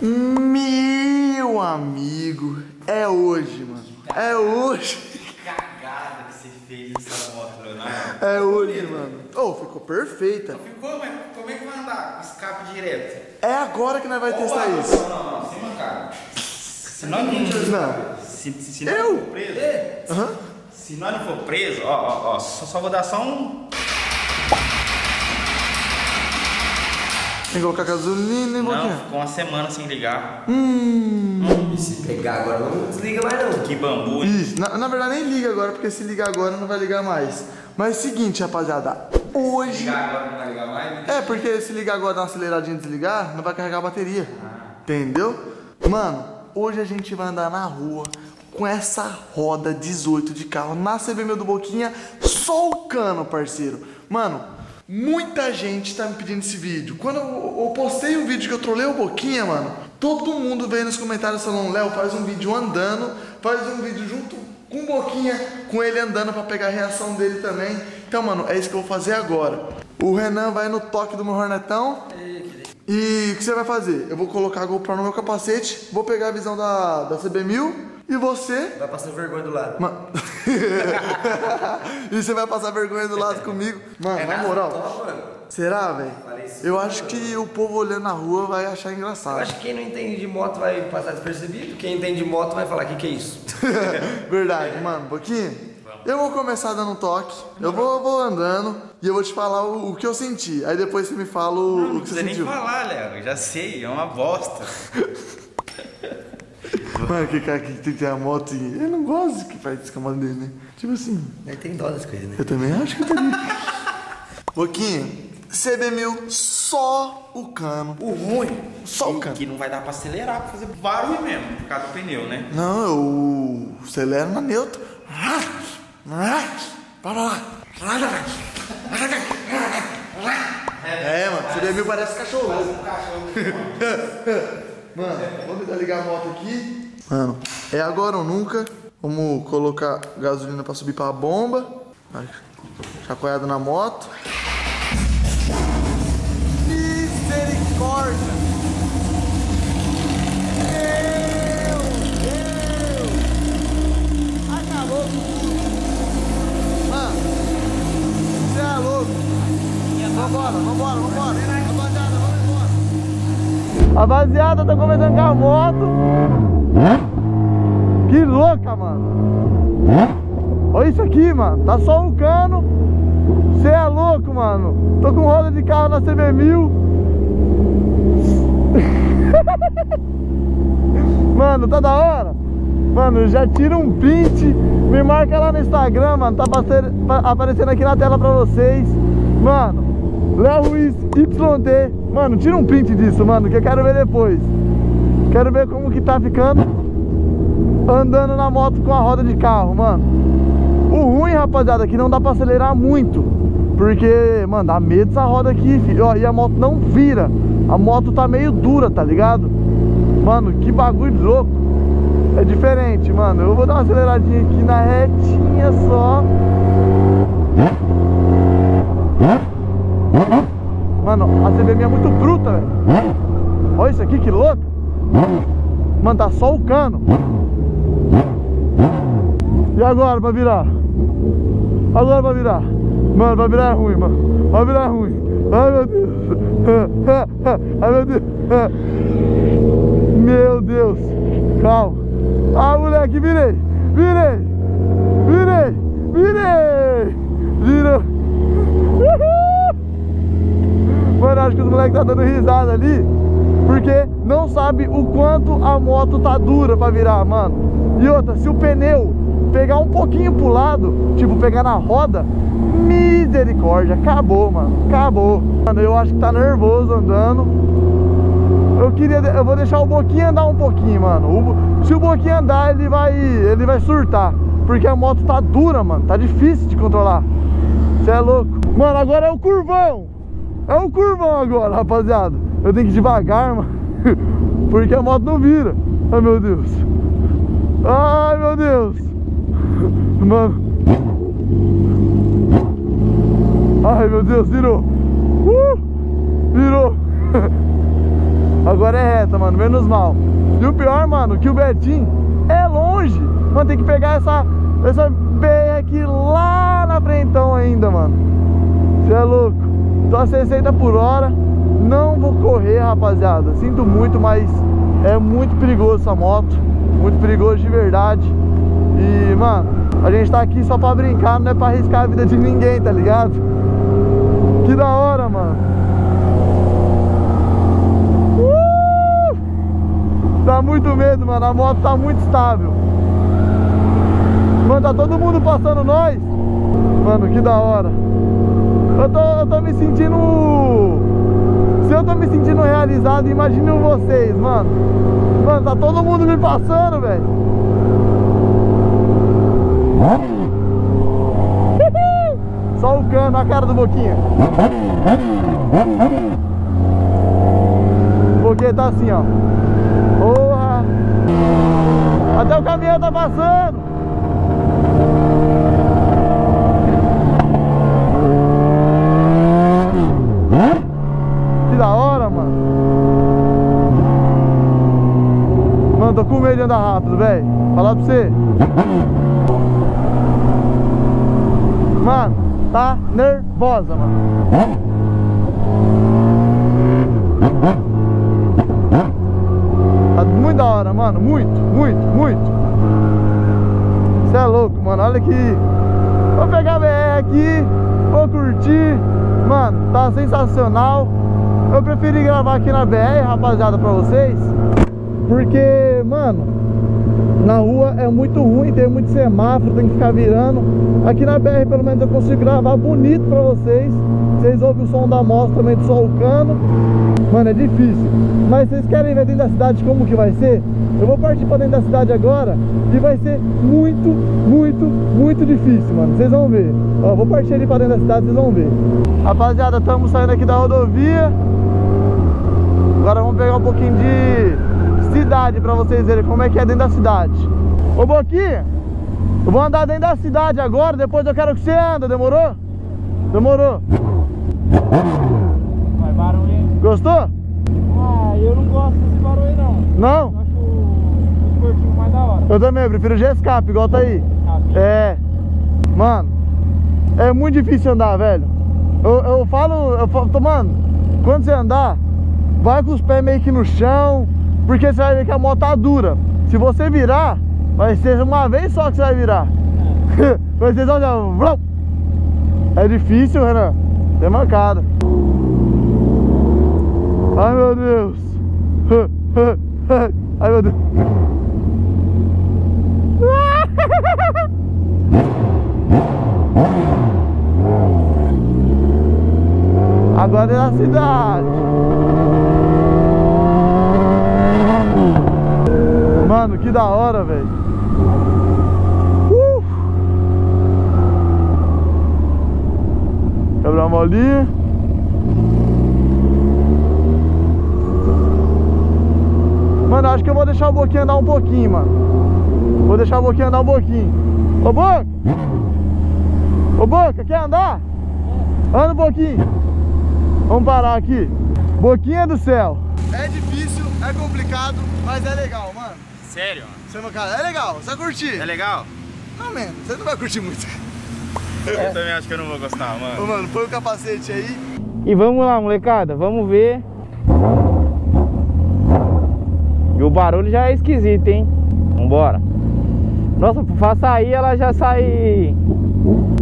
Meu amigo, é hoje, mano. É hoje. Que cagada que você fez nessa moto, Leonardo. É hoje, mano. Oh, ficou perfeita. Ficou, mas como é que vai andar? Escape direto. É agora que nós vai testar isso. Não, não, não, sem mancada. Se nós não, Não. se, se, se Eu? não for preso, Aham. se nós não for preso, ó, ó, ó, só, só vou dar só um. Tem que colocar gasolina e Não, boquinha. ficou uma semana sem ligar. E se pegar agora, não desliga mais não. Que bambu? Isso, na, na verdade nem liga agora, porque se ligar agora não vai ligar mais. Mas é o seguinte, rapaziada, hoje. Ligar agora não vai ligar mais? né? É, porque se ligar agora, dar uma aceleradinha e desligar, não vai carregar a bateria. Entendeu? Mano, hoje a gente vai andar na rua com essa roda 18 de carro na CB1000 do Boquinha, só o cano, parceiro. Mano, muita gente tá me pedindo esse vídeo. Quando eu, eu postei um vídeo que eu trolei o Boquinha, mano, todo mundo veio nos comentários falando, Léo, faz um vídeo andando, faz um vídeo junto com o Boquinha, com ele andando pra pegar a reação dele também. Então, mano, é isso que eu vou fazer agora. O Renan vai no toque do meu Hornetão. E o que você vai fazer? Eu vou colocar a GoPro no meu capacete, vou pegar a visão da, da CB1000 e você. Vai passando vergonha do lado. Ma- e você vai passar vergonha do lado comigo. Mano, na moral, mano. será, velho? Eu acho que o povo olhando na rua vai achar Eu engraçado. acho que quem não entende de moto vai passar despercebido. Quem entende de moto vai falar, o que, que é isso? Verdade, mano, um pouquinho. Eu vou começar dando um toque, eu vou, vou andando e eu vou te falar o, o que eu senti. Aí depois você me fala o, Não, o não que você precisa nem sentiu. falar, Léo. Eu já sei, é uma bosta. Mano, que cara que tem que ter a moto e. Eu não gosto que faz isso com a moto dele, né? Tipo assim. Aí tem dó das coisas, né? Eu também acho que eu teria. Boquinha, CB1000, só o cano. O ruim Só o cano. que não vai dar pra acelerar, pra fazer barulho mesmo, por causa do pneu, né? Não, eu acelero na neutro. Para lá. É, mano, CB1000 parece cachorro. Mano, vamos tentar ligar a moto aqui. Mano, é agora ou nunca. Vamos colocar gasolina pra subir pra bomba. Vai, Chacoalhada na moto. Misericórdia! Meu Deus! Acabou com tudo! Mano, você é louco! Vambora, vambora, vambora! Rapaziada, tô começando com a moto! Que louca, mano! Olha isso aqui, mano! Tá só um cano! Você é louco, mano! Tô com roda de carro na CB1000! Mano, tá da hora? Mano, já tira um print, me marca lá no Instagram, mano. Tá aparecendo aqui na tela pra vocês. Mano, Léo Ruiz YT. Mano, tira um print disso, mano, que eu quero ver depois. Quero ver como que tá ficando andando na moto com a roda de carro, mano. O ruim, rapaziada, é que não dá pra acelerar muito. Porque, mano, dá medo essa roda aqui, filho. E a moto não vira. A moto tá meio dura, tá ligado? Mano, que bagulho louco. É diferente, mano. Eu vou dar uma aceleradinha aqui na retinha só. Mano, a CB é muito bruta, velho. Olha isso aqui, que louco. Mano, tá só o cano. E agora pra virar? Agora pra virar. Mano, pra virar é ruim, mano. Vai virar é ruim. Ai, meu Deus. Ai, meu Deus. Meu Deus. Calma. Ah, moleque. Virei. Virei. Virei. Virou. Uhul. Mano, acho que os moleques tá dando risada ali. Porque não sabe o quanto a moto tá dura pra virar, mano. E outra, se o pneu pegar um pouquinho pro lado, tipo, pegar na roda, misericórdia, acabou, mano. Acabou. Mano, eu acho que tá nervoso andando. Eu queria, eu vou deixar o Boquinha andar um pouquinho, mano. O- se o Boquinha andar, ele vai, ele vai surtar, porque a moto tá dura, mano. Tá difícil de controlar. Você é louco. Mano, agora é o curvão. É o curvão agora, rapaziada. Eu tenho que ir devagar, mano. Porque a moto não vira. Ai, meu Deus. Ai, meu Deus. Mano. Ai, meu Deus, virou. Uh! Virou. Agora é reta, mano, menos mal. E o pior, mano, que o Betim é longe. Mano, tem que pegar essa, essa BR aqui lá na frentão ainda, mano. Você é louco. Tô a 60 por hora. Não vou correr, rapaziada. Sinto muito, mas é muito perigoso essa moto. Muito perigoso de verdade. E, mano, a gente tá aqui só pra brincar, não é pra arriscar a vida de ninguém, tá ligado? Que da hora, mano. Uh! Dá muito medo, mano. A moto tá muito estável. Mano, tá todo mundo passando nós. Mano, que da hora. Eu tô, eu tô me sentindo. Se eu tô me sentindo realizado, imagine vocês, mano. Mano, tá todo mundo me passando, velho. Só o cano, a cara do Boquinha. Boquinha tá assim, ó. Porra! Até o caminhão tá passando! Que da hora, mano! Mano, tô com medo de andar rápido, velho. Falar pra você. Mano, tá nervosa, mano. Tá muito da hora, mano. Muito, muito, muito. Você é louco, mano. Olha aqui. Vou pegar a BR aqui. Vou curtir. Mano, tá sensacional. Eu preferi gravar aqui na BR, rapaziada, pra vocês. Porque, mano, na rua é muito ruim, tem muito semáforo, tem que ficar virando. Aqui na BR pelo menos eu consigo gravar bonito pra vocês. Vocês ouvem o som da moto também do sol cano. Mano, é difícil. Mas vocês querem ver dentro da cidade como que vai ser? Eu vou partir pra dentro da cidade agora e vai ser muito, muito, muito difícil, mano. Vocês vão ver. Ó, vou partir ali pra dentro da cidade, vocês vão ver. Rapaziada, estamos saindo aqui da rodovia. Agora vamos pegar um pouquinho de cidade pra vocês verem como é que é dentro da cidade. Ô Boquinha, eu vou andar dentro da cidade agora, depois eu quero que você anda, demorou? Demorou. Vai barulho? Gostou? Ah, eu não gosto desse barulho aí, não. Não? Eu acho o esportivo mais da hora. Eu também, eu prefiro o G-Escape, igual tá aí. Escape. É. Mano, é muito difícil andar, velho. Eu, eu falo, eu falo, mano, quando você andar, vai com os pés meio que no chão, porque você vai ver que a moto tá dura. Se você virar, vai ser uma vez só que você vai virar. vai ser só assim, ó, É difícil, Renan. Tem mancada. Ai meu Deus. Ai meu Deus. Agora é na cidade. Mano, que da hora, velho. Uh! Quebrar uma molinha. Mano, acho que eu vou deixar o Boquinha andar um pouquinho, mano. Vou deixar o Boquinha andar um pouquinho. Ô, Boca! Ô, Boca, quer andar? Anda um pouquinho. Vamos parar aqui. Boquinha do céu. É é complicado, mas é legal, mano. Sério? Você não cara, é legal, você vai curtir. É legal? Não, mano, você não vai curtir muito. Eu também acho que eu não vou gostar, Ô, mano. mano, põe o capacete aí. E vamos lá, molecada. Vamos ver. E o barulho já é esquisito, hein? Vambora. Nossa, pra sair ela já sai.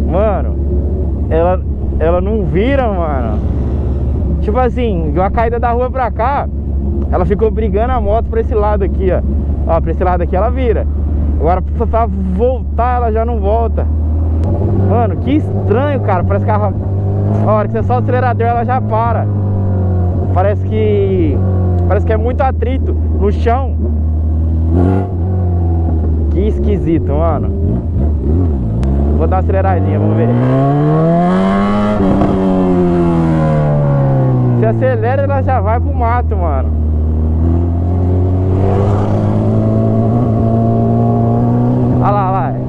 Mano, ela, ela não vira, mano. Tipo assim, de uma caída da rua pra cá, ela ficou brigando a moto pra esse lado aqui, ó. Ó, pra esse lado aqui ela vira. Agora pra voltar ela já não volta. Mano, que estranho, cara. Parece que a, a hora que você solta o acelerador ela já para. Parece que. Parece que é muito atrito no chão. Que esquisito, mano. Vou dar uma aceleradinha, vamos ver. Se acelera, ela já vai pro mato, mano. Olha lá, olha lá.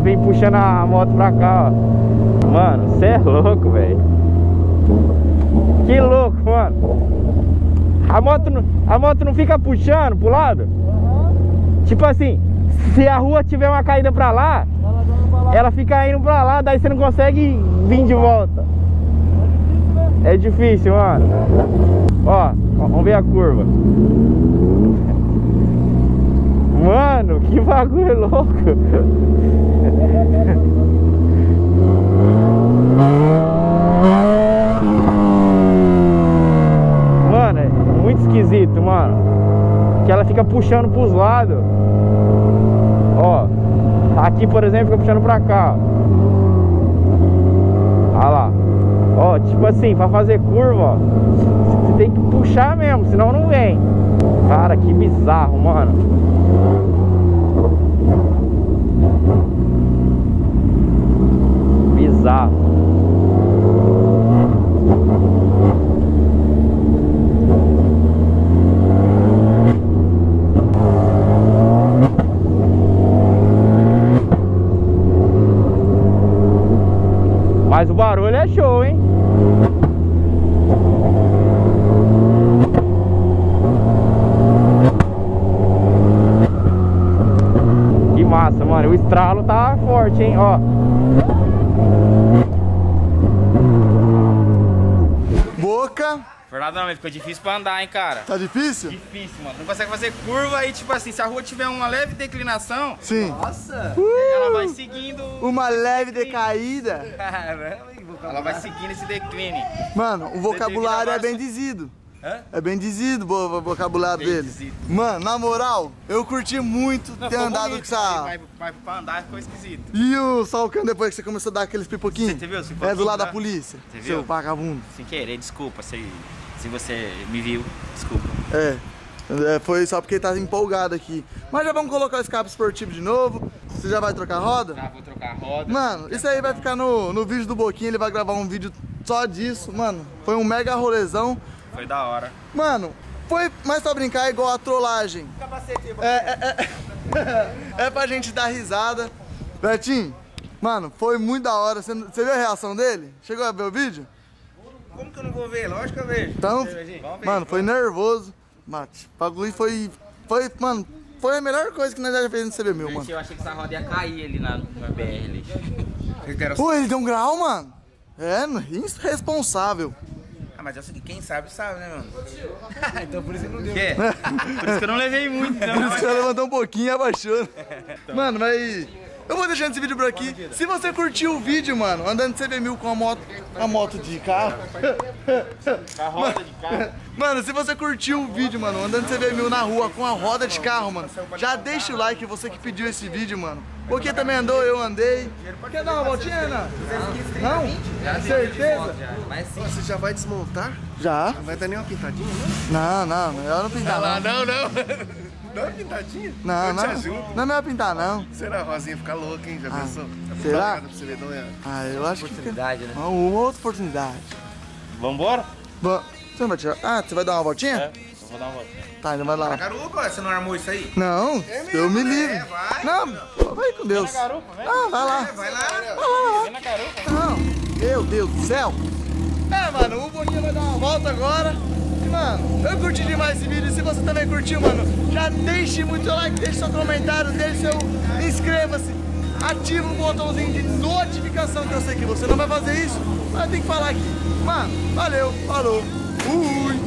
Ela vem puxando a moto pra cá, ó. Mano, você é louco, velho. Que louco, mano. A moto, não- a moto não fica puxando pro lado? Tipo assim, se a rua tiver uma caída pra lá, Ela pra lá. ela fica indo pra lá, daí você não consegue vir de volta. É difícil, mano. Ó, ó, vamos ver a curva. Mano, que bagulho louco. Mano, é muito esquisito, mano. Que ela fica puxando pros lados. Ó, aqui por exemplo fica puxando pra cá. Olha lá. Ó, tipo assim, pra fazer curva, ó. Você tem que puxar mesmo, senão não vem. Cara, que bizarro, mano. Bizarro. Mas o barulho é show, hein? Que massa, mano. O estralo tá forte, hein? Ó. Boca. Verdade não, mas ficou difícil pra andar, hein, cara. Tá difícil? Difícil, mano. Não consegue fazer curva e, tipo assim, se a rua tiver uma leve declinação, Sim. Nossa! ela vai seguindo. Uma leve decaída. Caramba, hein, vocabulário. Ela vai seguindo esse decline. Mano, o vocabulário é bem dizido. Hã? É bem dizido o vo- vocabulário Bem dele. dizido. Mano, na moral, eu curti muito Não, ter andado bonito, com essa. Mas, mas pra andar ficou esquisito. E o Salcão depois que você começou a dar aqueles pipoquinhos? Você viu É do lado da polícia. Você Seu viu? vagabundo. Sem querer, desculpa se, se você me viu. Desculpa. É. É, Foi só porque tá empolgado aqui. Mas já vamos colocar o escape esportivo de novo. Você já vai trocar a roda? Tá, vou trocar a roda. Mano, isso aí vai ficar no, no vídeo do Boquinha. Ele vai gravar um vídeo só disso. Mano, foi um mega rolezão. Foi da hora. Mano, foi mais pra brincar igual a trollagem. É, é, é, é pra gente dar risada. Betinho, mano, foi muito da hora. Você, você viu a reação dele? Chegou a ver o vídeo? Como que eu não vou ver? Lógico que eu vejo. Então, Vamos ver. mano, foi nervoso. Mate, o bagulho foi. Foi, mano, foi a melhor coisa que nós já fez no CB mil, mano. Gente, eu achei que essa roda ia cair ali na, na BR ali. Pô, ele deu um grau, mano. É, irresponsável. Ah, mas é o seguinte, quem sabe, sabe, né, mano? então por isso que não deu. Quê? Por isso que eu não levei muito, Por então. isso que ela levantou um pouquinho e abaixou. Mano, mas. Eu vou deixando esse vídeo por aqui. Se você curtiu o vídeo, mano, andando de CB1000 com a moto, a moto de carro. Com a roda de carro. Mano, se você curtiu o vídeo, mano, andando de CB1000 na rua com a roda de carro, mano, já deixa o like, você que pediu esse vídeo, mano. Porque também andou, eu andei. Quer dar uma voltinha, Ana? Não? Certeza? Mas sim. Você já vai desmontar? Já. Não vai dar nenhuma pintadinha, né? Não, não, melhor não pintar, não. não, não. Dá uma pintadinha? Não, Eu não. te ajudo. Não é melhor pintar, não. Será a Rosinha ficar louca, hein? Já pensou? será? Pra você ver, não é? Ah, eu acho que. Oportunidade, né? Uma outra oportunidade. Vambora? Bom, você não vai tirar. Ah, você vai dar uma voltinha? É, eu vou dar uma volta. Tá, então vai lá. Garupa, você não armou isso aí? Não, eu me livre. É, vai. Não, vai com Deus. garupa, vem. Ah, vai lá. Vai lá. Vai lá, Vem na garupa. vai lá. Não, meu Deus do céu. É, mano, o Boninho vai dar uma volta agora. Mano, eu curti demais esse vídeo. Se você também curtiu, mano, já deixe muito like, deixe seu comentário, deixe seu. Inscreva-se. Ativa o botãozinho de notificação, que eu sei que você não vai fazer isso, mas tem que falar aqui. Mano, valeu, falou, fui!